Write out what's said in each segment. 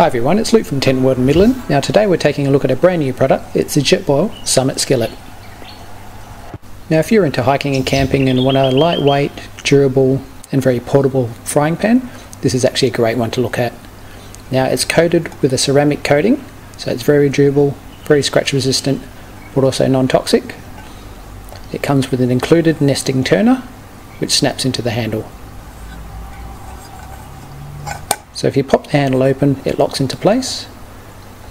Hi everyone, it's Luc from World in Midland. Now today we're taking a look at a brand new product. It's the Jetboil Summit Skillet. Now if you're into hiking and camping and want a lightweight, durable and very portable frying pan, this is actually a great one to look at. Now it's coated with a ceramic coating, so it's very durable, very scratch resistant, but also non-toxic. It comes with an included nesting turner, which snaps into the handle. So if you pop the handle open, it locks into place.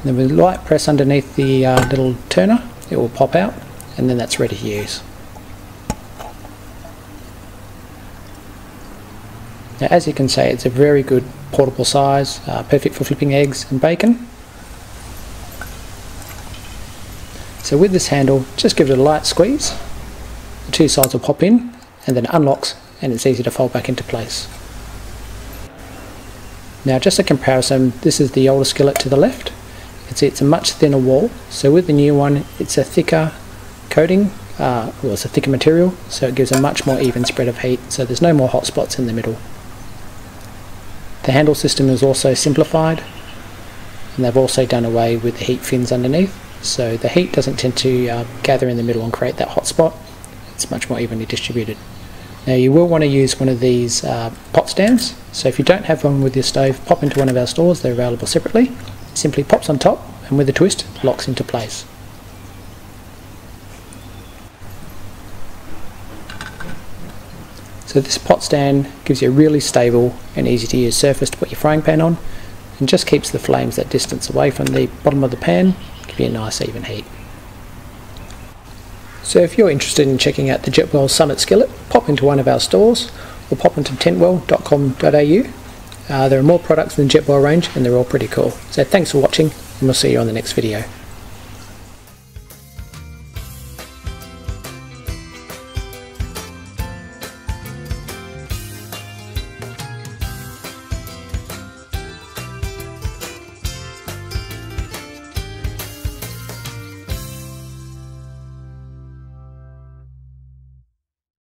Then with light press underneath the uh, little turner, it will pop out, and then that's ready to use. Now as you can see, it's a very good portable size, uh, perfect for flipping eggs and bacon. So with this handle, just give it a light squeeze. The two sides will pop in, and then it unlocks, and it's easy to fold back into place. Now just a comparison, this is the older skillet to the left. You can see it's a much thinner wall, so with the new one it's a thicker coating, uh, well it's a thicker material, so it gives a much more even spread of heat, so there's no more hot spots in the middle. The handle system is also simplified, and they've also done away with the heat fins underneath, so the heat doesn't tend to uh, gather in the middle and create that hot spot, it's much more evenly distributed. Now you will want to use one of these uh, pot stands, so if you don't have one with your stove, pop into one of our stores, they're available separately. It simply pops on top and with a twist locks into place. So this pot stand gives you a really stable and easy to use surface to put your frying pan on and just keeps the flames that distance away from the bottom of the pan, give you a nice even heat. So if you're interested in checking out the Jetboil Summit Skillet, pop into one of our stores or pop into tentworld.com.au. Uh, there are more products in the Jetboil range and they're all pretty cool. So thanks for watching and we'll see you on the next video.